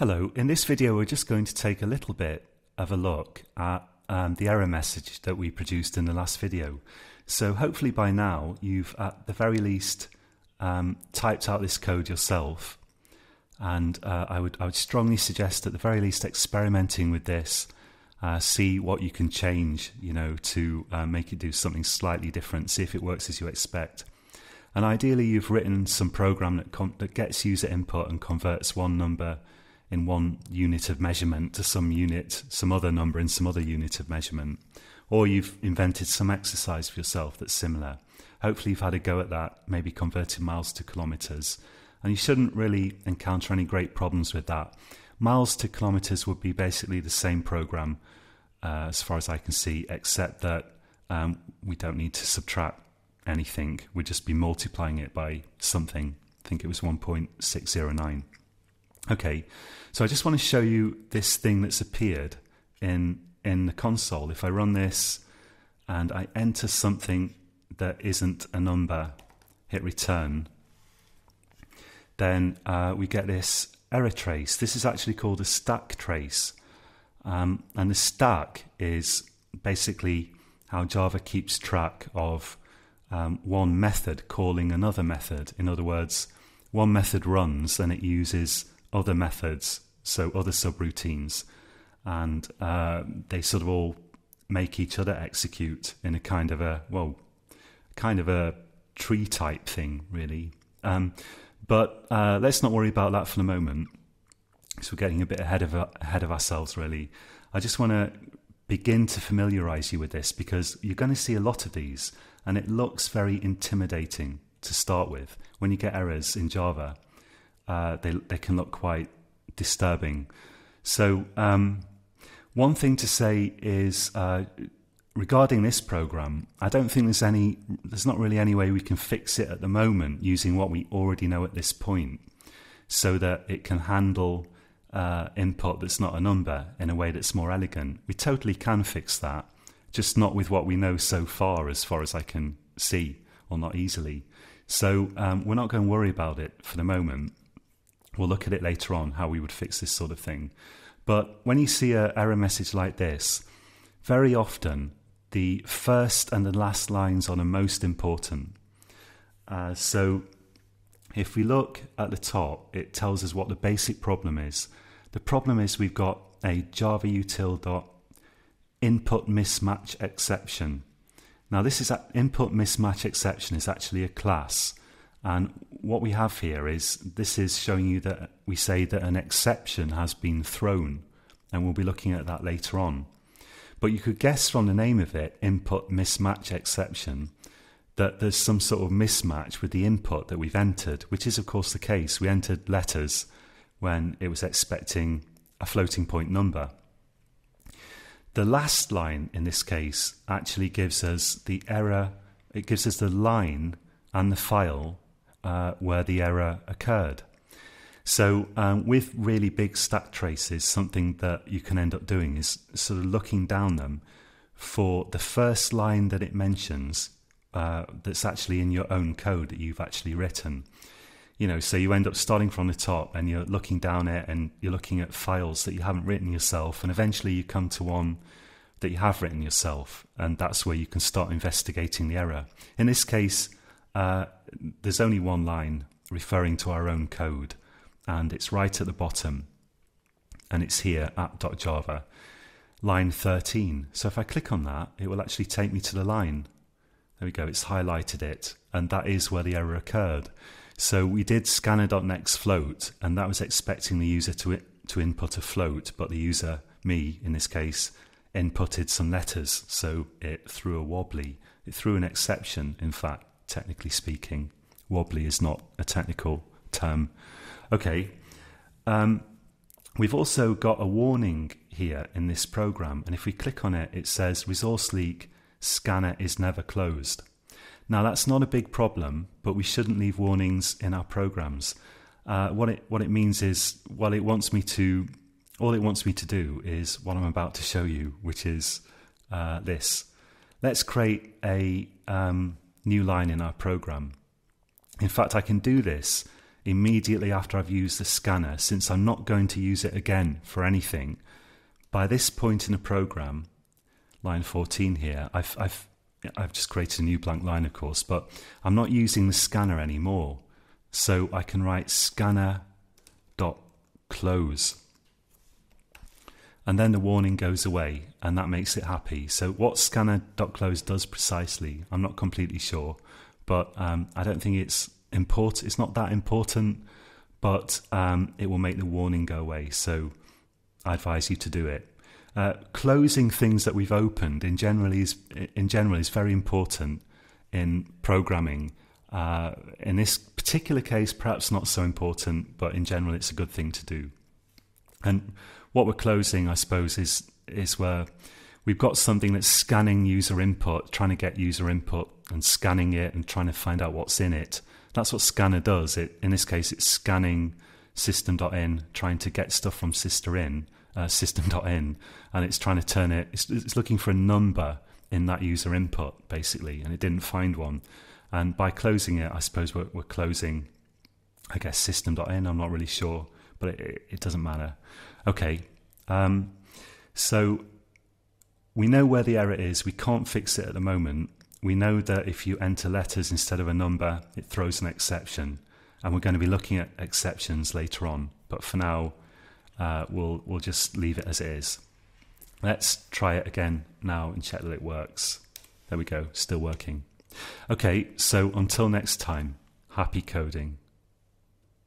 Hello, in this video we're just going to take a little bit of a look at um, the error message that we produced in the last video. So hopefully by now you've at the very least um, typed out this code yourself and uh, I, would, I would strongly suggest at the very least experimenting with this uh, see what you can change you know to uh, make it do something slightly different see if it works as you expect and ideally you've written some program that, that gets user input and converts one number in one unit of measurement to some unit, some other number in some other unit of measurement. Or you've invented some exercise for yourself that's similar. Hopefully, you've had a go at that, maybe converting miles to kilometers. And you shouldn't really encounter any great problems with that. Miles to kilometers would be basically the same program, uh, as far as I can see, except that um, we don't need to subtract anything. We'd just be multiplying it by something. I think it was 1.609. Okay, so I just want to show you this thing that's appeared in in the console. If I run this and I enter something that isn't a number, hit return, then uh, we get this error trace. This is actually called a stack trace. Um, and the stack is basically how Java keeps track of um, one method calling another method. In other words, one method runs and it uses other methods, so other subroutines, and uh, they sort of all make each other execute in a kind of a well, kind of a tree type thing, really. Um, but uh, let's not worry about that for the moment, because we're getting a bit ahead of ahead of ourselves. Really, I just want to begin to familiarize you with this because you're going to see a lot of these, and it looks very intimidating to start with when you get errors in Java uh, they they can look quite disturbing. So um, one thing to say is uh, regarding this program, I don't think there's any there's not really any way we can fix it at the moment using what we already know at this point, so that it can handle uh, input that's not a number in a way that's more elegant. We totally can fix that, just not with what we know so far, as far as I can see, or not easily. So um, we're not going to worry about it for the moment. We'll look at it later on how we would fix this sort of thing. But when you see an error message like this, very often the first and the last lines are the most important. Uh, so if we look at the top, it tells us what the basic problem is. The problem is we've got a java util dot input mismatch exception. Now this is input mismatch exception is actually a class and what we have here is this is showing you that we say that an exception has been thrown, and we'll be looking at that later on. But you could guess from the name of it, input mismatch exception, that there's some sort of mismatch with the input that we've entered, which is, of course, the case. We entered letters when it was expecting a floating point number. The last line in this case actually gives us the error, it gives us the line and the file uh, where the error occurred. So, um, with really big stack traces, something that you can end up doing is sort of looking down them for the first line that it mentions uh, that's actually in your own code that you've actually written. You know, so you end up starting from the top and you're looking down it and you're looking at files that you haven't written yourself, and eventually you come to one that you have written yourself, and that's where you can start investigating the error. In this case, uh, there's only one line referring to our own code, and it's right at the bottom, and it's here at .java, line 13. So if I click on that, it will actually take me to the line. There we go, it's highlighted it, and that is where the error occurred. So we did scanner.next float, and that was expecting the user to, to input a float, but the user, me in this case, inputted some letters, so it threw a wobbly. It threw an exception, in fact, technically speaking. Wobbly is not a technical term. Okay. Um, we've also got a warning here in this program, and if we click on it, it says resource leak scanner is never closed. Now, that's not a big problem, but we shouldn't leave warnings in our programs. Uh, what it what it means is, well, it wants me to, all it wants me to do is what I'm about to show you, which is uh, this. Let's create a um, new line in our program. In fact, I can do this immediately after I've used the scanner, since I'm not going to use it again for anything, by this point in the program, line 14 here, I've, I've, I've just created a new blank line, of course, but I'm not using the scanner anymore. So I can write scanner dot close. And then the warning goes away, and that makes it happy. So, what scanner.close does precisely, I'm not completely sure, but um, I don't think it's important. It's not that important, but um, it will make the warning go away. So, I advise you to do it. Uh, closing things that we've opened in general is in general is very important in programming. Uh, in this particular case, perhaps not so important, but in general, it's a good thing to do. And what we're closing, I suppose, is is where we've got something that's scanning user input, trying to get user input and scanning it and trying to find out what's in it. That's what scanner does. It in this case, it's scanning system.in, trying to get stuff from system.in, uh, system.in, and it's trying to turn it. It's, it's looking for a number in that user input basically, and it didn't find one. And by closing it, I suppose we're, we're closing, I guess, system.in. I'm not really sure, but it, it doesn't matter. Okay, um, so we know where the error is. We can't fix it at the moment. We know that if you enter letters instead of a number, it throws an exception. And we're going to be looking at exceptions later on. But for now, uh, we'll, we'll just leave it as it is. Let's try it again now and check that it works. There we go, still working. Okay, so until next time, happy coding.